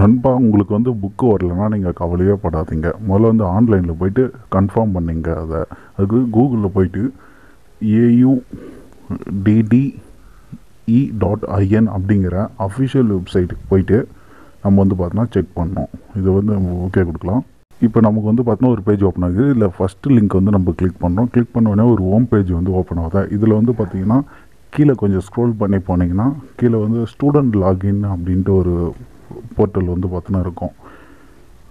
நண்பா உங்களுக்கு வந்து புக்கு வரலன்னா நீங்கள் கவலையே படாதீங்க. முதல்ல வந்து ஆன்லைனில் போயிட்டு கன்ஃபார்ம் பண்ணிங்க அதை. அதுக்கு கூகுளில் போயிட்டு ஏயு டிடிஇ டாட் ஐஎன் அப்படிங்கிற அஃபிஷியல் வெப்சைட்டுக்கு போயிட்டு நம்ம வந்து பார்த்தோன்னா செக் பண்ணோம். இது வந்து ஓகே கொடுக்கலாம். இப்போ நமக்கு வந்து பார்த்தோன்னா ஒரு பேஜ் ஓப்பன் ஆகுது. இல்லை ஃபஸ்ட்டு லிங்க் வந்து நம்ம கிளிக் பண்ணுறோம் கிளிக் பண்ண உடனே ஒரு ஹோம் பேஜ் வந்து ஓப்பன் ஆகுது. இதில் வந்து பார்த்தீங்கன்னா கீழே கொஞ்சம் ஸ்க்ரோல் பண்ணி போனீங்கன்னா கீழே வந்து ஸ்டூடெண்ட் லாகின் அப்படின்ட்டு ஒரு போர்ட்டல் வந்து பார்த்தோன்னா இருக்கும்.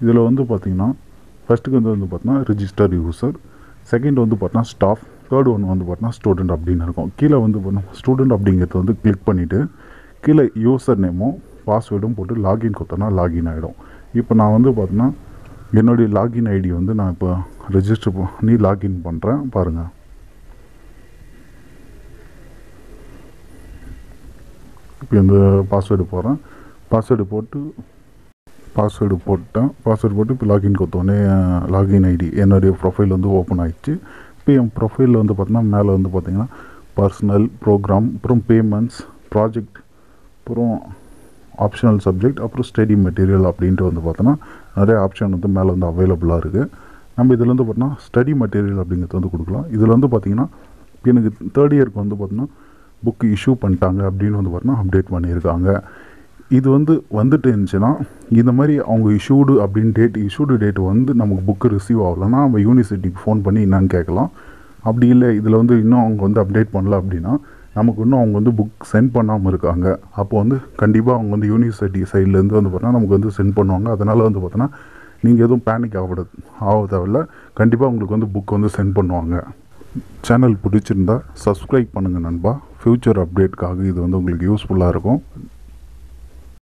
இதில் வந்து பார்த்திங்கன்னா ஃபஸ்ட்டுக்கு வந்து வந்து பார்த்தோன்னா ரிஜிஸ்டர் யூசர் செகண்ட் வந்து பார்த்தோன்னா ஸ்டாஃப் தேர்ட் ஒன் வந்து பார்த்தோன்னா ஸ்டூடெண்ட் அப்படின்னு இருக்கும். கீழே வந்து பார்த்தோன்னா ஸ்டூடெண்ட் அப்படிங்கிறது வந்து கிளிக் பண்ணிவிட்டு கீழே யூசர் நேமும் பாஸ்வேர்டும் போட்டு லாகின் கொடுத்தோன்னா லாகின் ஆகிடும் இப்போ நான் வந்து பார்த்தோன்னா என்னுடைய லாகின் ஐடி வந்து நான் இப்போ ரெஜிஸ்டர் பண்ணி லாகின் பண்ணுறேன் பாருங்கள் இப்போ இந்த பாஸ்வேர்டு போகிறேன் பாஸ்வேர்டு போட்டு பாஸ்வேர்டு போட்டேன் பாஸ்வேர்டு போட்டு இப்போ லாகின் கொடுத்தோடனே லாகின் ஐடி என்னுடைய ப்ரொஃபைல் வந்து ஓப்பன் ஆகிடுச்சு இப்போ என் ப்ரொஃபைலில் வந்து பார்த்தீங்கன்னா மேலே வந்து பார்த்தீங்கன்னா பர்சனல் ப்ரோக்ராம் அப்புறம் பேமெண்ட்ஸ் ப்ராஜெக்ட் அப்புறம் ஆப்ஷனல் சப்ஜெக்ட் அப்புறம் ஸ்டடி மெட்டீரியல் அப்படின்ட்டு வந்து பார்த்தோன்னா நிறைய ஆப்ஷன் வந்து மேலே வந்து அவைலபிளாக இருக்குது நம்ம இதில் வந்து பார்த்தோன்னா ஸ்டடி மெட்டீரியல் அப்படிங்கிறது வந்து கொடுக்கலாம். இதில் வந்து பார்த்திங்கன்னா எனக்கு தேர்ட் இயருக்கு வந்து பார்த்தோன்னா புக்கு இஷ்யூ பண்ணிட்டாங்க அப்படின்னு வந்து பார்த்தோன்னா அப்டேட் பண்ணியிருக்காங்க. இது வந்து வந்துட்டு இருந்துச்சுன்னா இந்த மாதிரி அவங்க இஷ்யூடு அப்படின்னு டேட் இஷ்யூடு டேட் வந்து நமக்கு புக்கு ரிசீவ் ஆகலைன்னா நம்ம யூனிவர்சிட்டிக்கு ஃபோன் பண்ணி என்னன்னு கேட்கலாம். அப்படி இல்லை இதில் வந்து இன்னும் அவங்க வந்து அப்டேட் பண்ணல அப்படின்னா நமக்கு இன்னும் அவங்க வந்து புக் சென்ட் பண்ணாமல் இருக்காங்க. அப்போ வந்து கண்டிப்பாக அவங்க வந்து யூனிவர்சிட்டி சைட்லேருந்து வந்து பார்த்தோன்னா நமக்கு வந்து சென்ட் பண்ணுவாங்க. அதனால் வந்து பார்த்தோன்னா நீங்கள் எதுவும் பேனிக் ஆகப்பட ஆக தேவையில்ல கண்டிப்பாக உங்களுக்கு வந்து புக் வந்து சென்ட் பண்ணுவாங்க. சேனல் பிடிச்சிருந்தா சப்ஸ்கிரைப் பண்ணுங்கள் நண்பா. ஃப்யூச்சர் அப்டேட்காக இது வந்து உங்களுக்கு யூஸ்ஃபுல்லாக இருக்கும்.